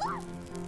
Whoa!